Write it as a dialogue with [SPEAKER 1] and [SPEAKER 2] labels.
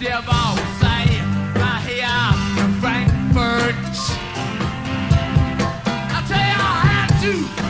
[SPEAKER 1] devil say I Frankfurt. I tell you I had to.